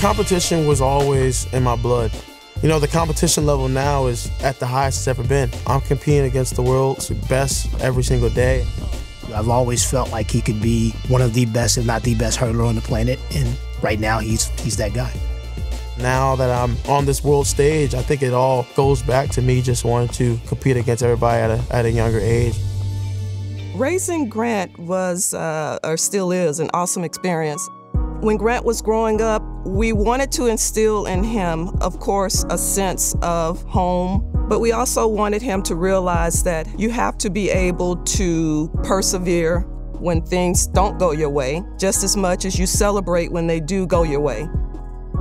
Competition was always in my blood. You know, the competition level now is at the highest it's ever been. I'm competing against the world's best every single day. I've always felt like he could be one of the best, if not the best hurdler on the planet, and right now he's he's that guy. Now that I'm on this world stage, I think it all goes back to me just wanting to compete against everybody at a, at a younger age. Raising Grant was, uh, or still is, an awesome experience. When Grant was growing up, we wanted to instill in him, of course, a sense of home, but we also wanted him to realize that you have to be able to persevere when things don't go your way, just as much as you celebrate when they do go your way.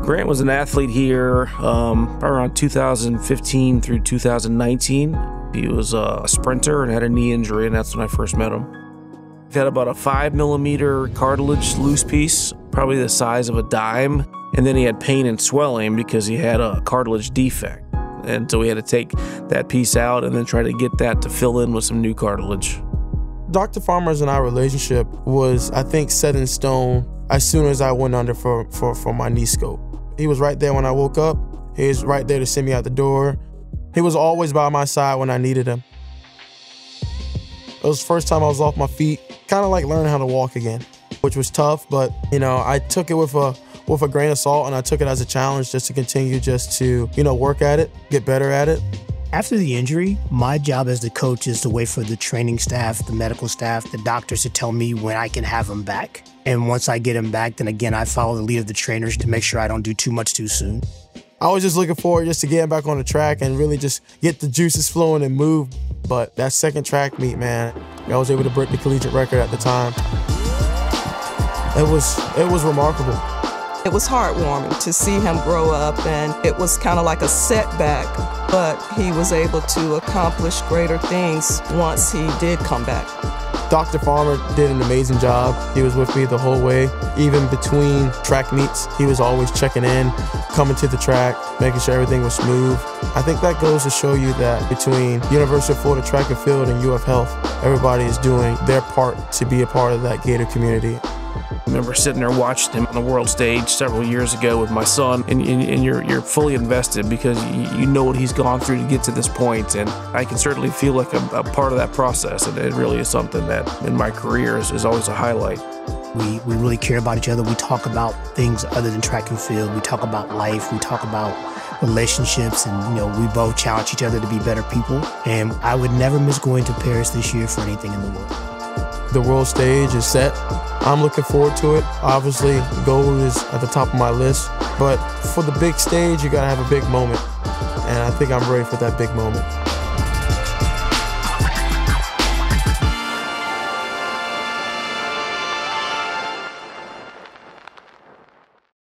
Grant was an athlete here um, around 2015 through 2019. He was a sprinter and had a knee injury, and that's when I first met him. He had about a five millimeter cartilage loose piece probably the size of a dime. And then he had pain and swelling because he had a cartilage defect. And so we had to take that piece out and then try to get that to fill in with some new cartilage. Dr. Farmer's and our relationship was, I think, set in stone as soon as I went under for, for, for my knee scope. He was right there when I woke up. He was right there to send me out the door. He was always by my side when I needed him. It was the first time I was off my feet, kind of like learning how to walk again which was tough, but you know, I took it with a with a grain of salt and I took it as a challenge just to continue just to, you know, work at it, get better at it. After the injury, my job as the coach is to wait for the training staff, the medical staff, the doctors to tell me when I can have him back. And once I get him back, then again, I follow the lead of the trainers to make sure I don't do too much too soon. I was just looking forward just to getting back on the track and really just get the juices flowing and move. But that second track meet, man, I was able to break the collegiate record at the time it was it was remarkable. It was heartwarming to see him grow up, and it was kind of like a setback, but he was able to accomplish greater things once he did come back. Dr. Farmer did an amazing job. He was with me the whole way. Even between track meets, he was always checking in, coming to the track, making sure everything was smooth. I think that goes to show you that between University of Florida Track and Field and UF Health, everybody is doing their part to be a part of that Gator community. I remember sitting there watching him on the world stage several years ago with my son, and, and, and you're, you're fully invested because you, you, know what he's gone through to get to this point, and I can certainly feel like a, a part of that process, and it really is something that in my career is, is always a highlight. We, we really care about each other. We talk about things other than track and field. We talk about life. We talk about relationships and you know we both challenge each other to be better people and i would never miss going to paris this year for anything in the world the world stage is set. I'm looking forward to it. Obviously, gold is at the top of my list, but for the big stage, you gotta have a big moment. And I think I'm ready for that big moment.